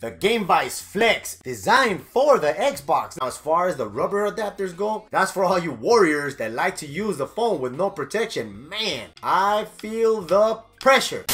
the Gamevice Flex, designed for the Xbox. Now, as far as the rubber adapters go, that's for all you warriors that like to use the phone with no protection. Man, I feel the pressure.